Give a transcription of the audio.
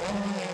Oh.